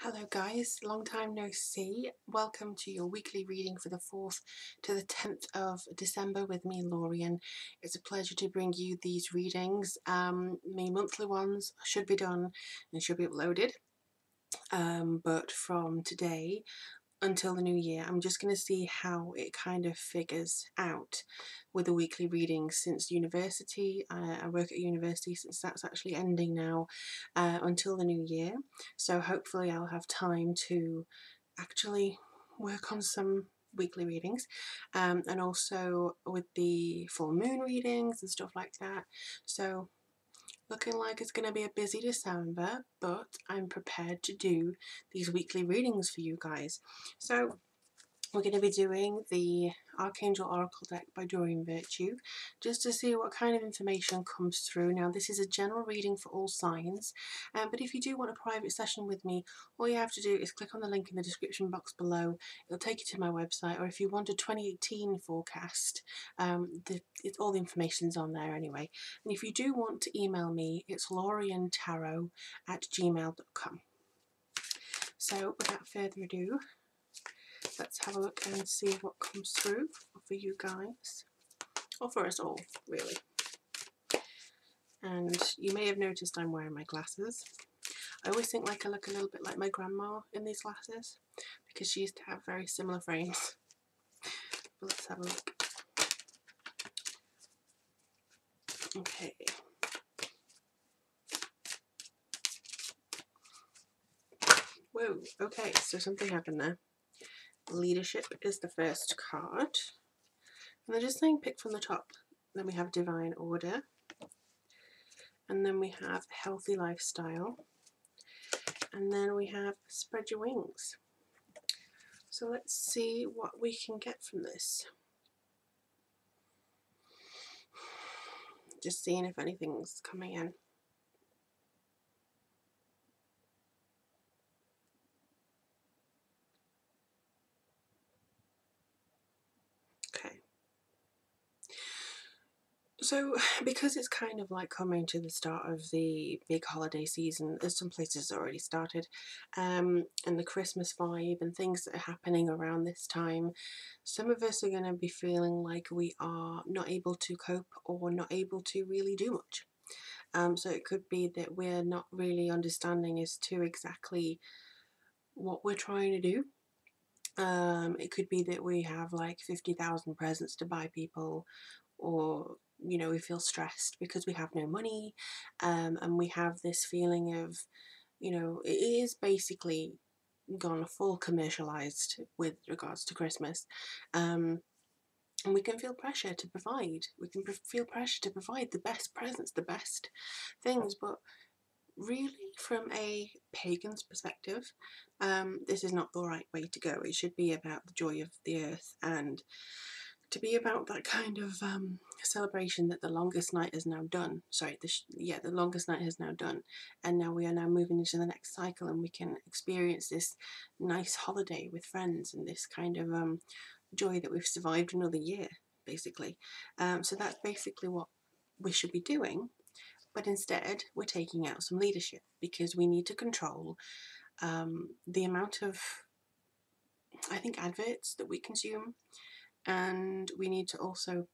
Hello guys, long time no see. Welcome to your weekly reading for the 4th to the 10th of December with me, Lorien. It's a pleasure to bring you these readings. Um, my monthly ones should be done and should be uploaded. Um, but from today until the new year. I'm just going to see how it kind of figures out with the weekly readings since university. Uh, I work at university since that's actually ending now uh, until the new year. So hopefully I'll have time to actually work on some weekly readings um, and also with the full moon readings and stuff like that. So looking like it's going to be a busy December, but I'm prepared to do these weekly readings for you guys. So we're going to be doing the Archangel Oracle deck by Doreen Virtue just to see what kind of information comes through. Now this is a general reading for all signs um, but if you do want a private session with me all you have to do is click on the link in the description box below. It'll take you to my website or if you want a 2018 forecast um, the, it, all the information's on there anyway. And if you do want to email me it's lorientarot at gmail.com. So without further ado let's have a look and see what comes through for you guys. Or for us all really. And you may have noticed I'm wearing my glasses. I always think like I look a little bit like my grandma in these glasses because she used to have very similar frames. But let's have a look. Okay. Whoa, okay, so something happened there. Leadership is the first card. And they're just saying pick from the top. Then we have Divine Order. And then we have Healthy Lifestyle. And then we have Spread Your Wings. So let's see what we can get from this. Just seeing if anything's coming in. So, because it's kind of like coming to the start of the big holiday season, there's some places already started, um, and the Christmas vibe and things that are happening around this time, some of us are going to be feeling like we are not able to cope or not able to really do much. Um, so it could be that we're not really understanding as to exactly what we're trying to do. Um, it could be that we have like 50,000 presents to buy people or you know we feel stressed because we have no money um, and we have this feeling of you know it is basically gone full commercialized with regards to Christmas um, and we can feel pressure to provide. We can feel pressure to provide the best presents the best things but really from a pagan's perspective um, this is not the right way to go. It should be about the joy of the earth and to be about that kind of um, celebration that the longest night is now done. Sorry, the yeah, the longest night has now done, and now we are now moving into the next cycle, and we can experience this nice holiday with friends and this kind of um, joy that we've survived another year, basically. Um, so that's basically what we should be doing, but instead we're taking out some leadership because we need to control um, the amount of, I think, adverts that we consume and we need to also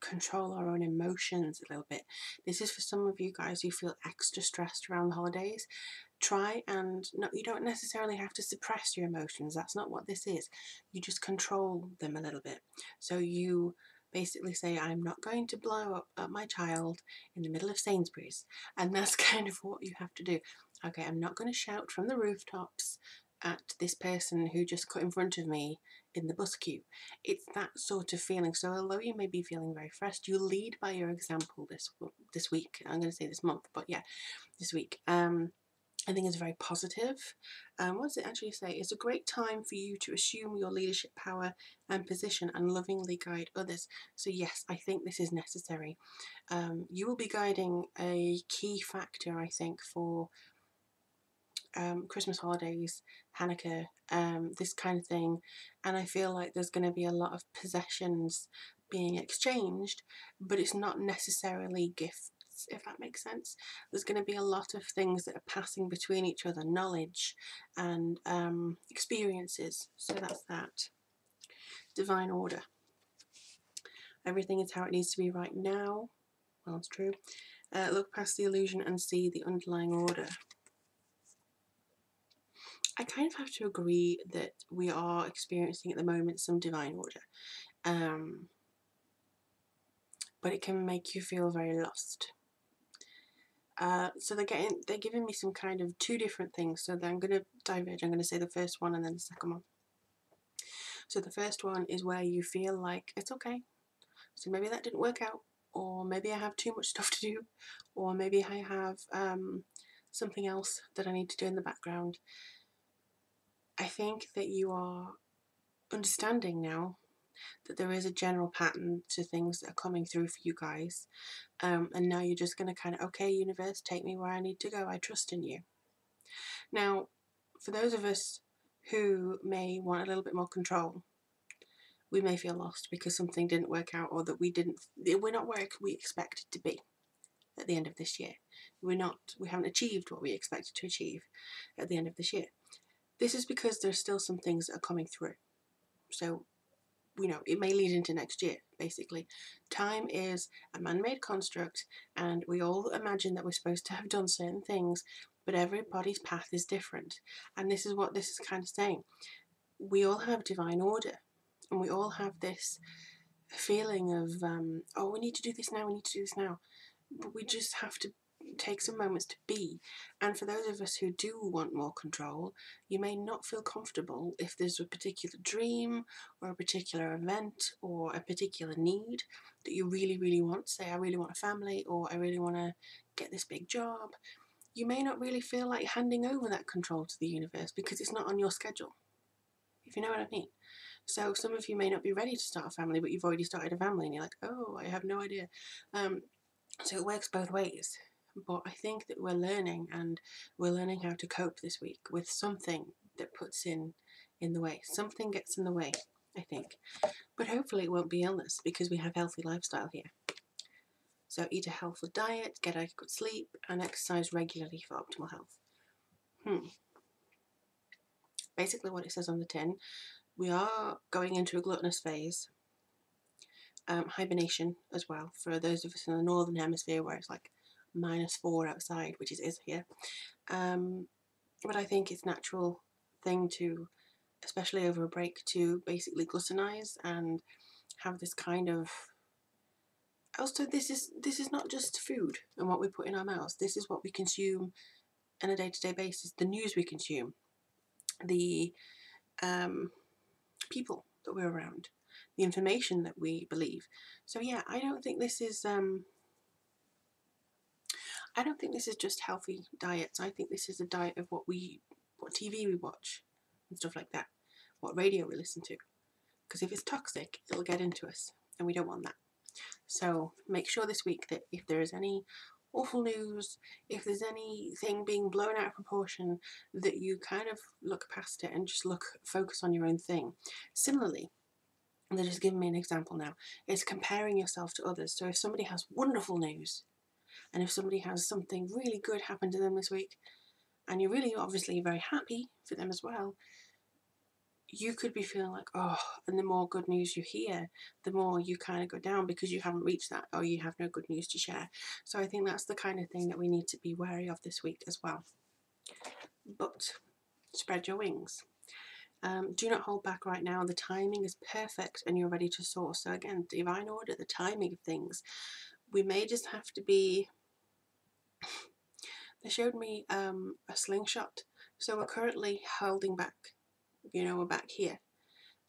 control our own emotions a little bit. This is for some of you guys who feel extra stressed around the holidays. Try and no, you don't necessarily have to suppress your emotions. That's not what this is. You just control them a little bit. So you basically say, I'm not going to blow up at my child in the middle of Sainsbury's. And that's kind of what you have to do. Okay, I'm not going to shout from the rooftops at this person who just cut in front of me in the bus queue. It's that sort of feeling. So although you may be feeling very fresh, you lead by your example this this week. I'm going to say this month, but yeah, this week. Um, I think it's very positive. Um, what does it actually say? It's a great time for you to assume your leadership power and position and lovingly guide others. So yes, I think this is necessary. Um, you will be guiding a key factor, I think, for um, Christmas holidays, Hanukkah, um, this kind of thing. And I feel like there's going to be a lot of possessions being exchanged, but it's not necessarily gifts if that makes sense. There's going to be a lot of things that are passing between each other, knowledge and um, experiences. So that's that. Divine order. Everything is how it needs to be right now. Well, it's true. Uh, look past the illusion and see the underlying order. I kind of have to agree that we are experiencing at the moment some divine order. Um, but it can make you feel very lost. Uh, so they're getting they're giving me some kind of two different things. So I'm going to diverge. I'm going to say the first one and then the second one. So the first one is where you feel like it's okay. So maybe that didn't work out, or maybe I have too much stuff to do, or maybe I have um, something else that I need to do in the background. I think that you are understanding now that there is a general pattern to things that are coming through for you guys. Um, and now you're just going to kind of, okay, universe, take me where I need to go. I trust in you. Now, for those of us who may want a little bit more control, we may feel lost because something didn't work out or that we didn't, we're not where we expected to be at the end of this year. We're not, we haven't achieved what we expected to achieve at the end of this year. This is because there's still some things that are coming through. So, you know, it may lead into next year, basically. Time is a man made construct, and we all imagine that we're supposed to have done certain things, but everybody's path is different. And this is what this is kind of saying. We all have divine order, and we all have this feeling of, um, oh, we need to do this now, we need to do this now. But we just have to take some moments to be. And for those of us who do want more control, you may not feel comfortable if there's a particular dream or a particular event or a particular need that you really, really want. Say, I really want a family or I really want to get this big job. You may not really feel like handing over that control to the universe because it's not on your schedule. If you know what I mean. So some of you may not be ready to start a family, but you've already started a family and you're like, oh, I have no idea. Um, so it works both ways but I think that we're learning and we're learning how to cope this week with something that puts in in the way. Something gets in the way, I think. But hopefully it won't be illness because we have healthy lifestyle here. So eat a healthful diet, get a good sleep and exercise regularly for optimal health. Hmm. Basically what it says on the tin, we are going into a gluttonous phase. Um, hibernation as well for those of us in the northern hemisphere where it's like minus four outside, which is, is here. Um, but I think it's natural thing to, especially over a break, to basically gluttonize and have this kind of also this is this is not just food and what we put in our mouths this is what we consume on a day-to-day -day basis the news we consume the um, people that we're around the information that we believe so yeah I don't think this is um, I don't think this is just healthy diets. I think this is a diet of what we, what TV we watch and stuff like that, what radio we listen to. Because if it's toxic, it'll get into us, and we don't want that. So make sure this week that if there is any awful news, if there's anything being blown out of proportion, that you kind of look past it and just look, focus on your own thing. Similarly, they're just giving me an example now, is comparing yourself to others. So if somebody has wonderful news, and if somebody has something really good happen to them this week, and you're really obviously very happy for them as well, you could be feeling like, oh, and the more good news you hear, the more you kind of go down because you haven't reached that or you have no good news to share. So I think that's the kind of thing that we need to be wary of this week as well. But spread your wings. Um, do not hold back right now. The timing is perfect and you're ready to soar. So again, divine order, the timing of things. We may just have to be they showed me um, a slingshot. So we're currently holding back, you know, we're back here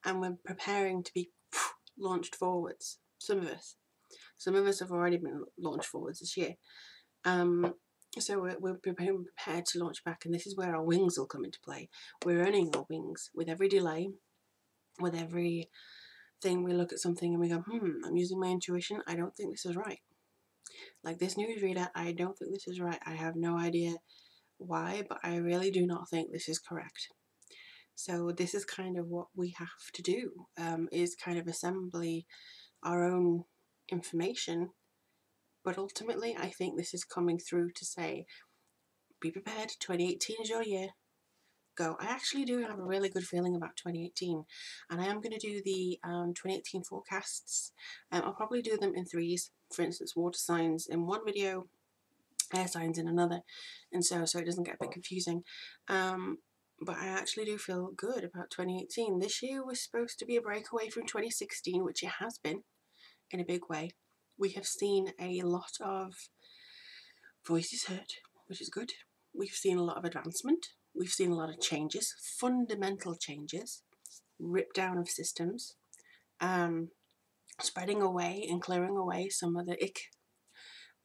and we're preparing to be launched forwards. Some of us. Some of us have already been launched forwards this year. Um, so we're, we're prepared to launch back and this is where our wings will come into play. We're earning our wings with every delay, with every thing we look at something and we go, hmm, I'm using my intuition. I don't think this is right. Like this newsreader, I don't think this is right. I have no idea why, but I really do not think this is correct. So this is kind of what we have to do, um, is kind of assembly our own information, But ultimately, I think this is coming through to say, be prepared, 2018 is your year. Go. I actually do have a really good feeling about 2018, and I am going to do the um, 2018 forecasts. Um, I'll probably do them in threes, for instance, water signs in one video, air signs in another, and so so it doesn't get a bit confusing. Um, but I actually do feel good about 2018. This year was supposed to be a breakaway from 2016, which it has been in a big way. We have seen a lot of voices heard, which is good. We've seen a lot of advancement. We've seen a lot of changes, fundamental changes, rip down of systems, um, spreading away and clearing away some of the ick,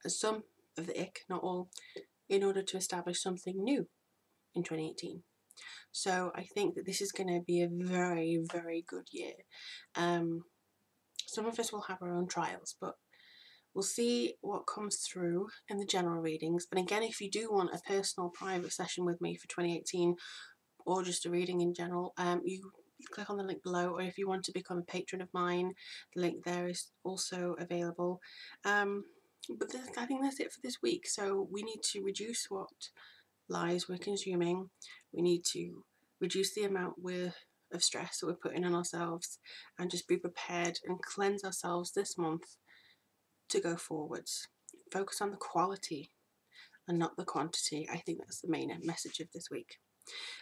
some of the ick, not all, in order to establish something new in 2018. So I think that this is going to be a very, very good year. Um, some of us will have our own trials, but we'll see what comes through in the general readings. And again, if you do want a personal private session with me for 2018 or just a reading in general, um, you click on the link below or if you want to become a patron of mine, the link there is also available. Um, but I think that's it for this week. So we need to reduce what lies we're consuming. We need to reduce the amount we're, of stress that we're putting on ourselves and just be prepared and cleanse ourselves this month to go forwards. Focus on the quality and not the quantity. I think that's the main message of this week.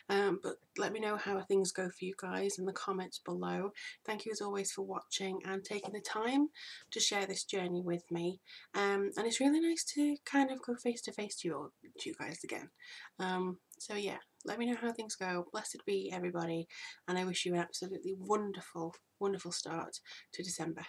Um, but let me know how things go for you guys in the comments below. Thank you as always for watching and taking the time to share this journey with me. Um, and it's really nice to kind of go face to face to you, all, to you guys again. Um, so yeah, let me know how things go. Blessed be everybody. And I wish you an absolutely wonderful, wonderful start to December.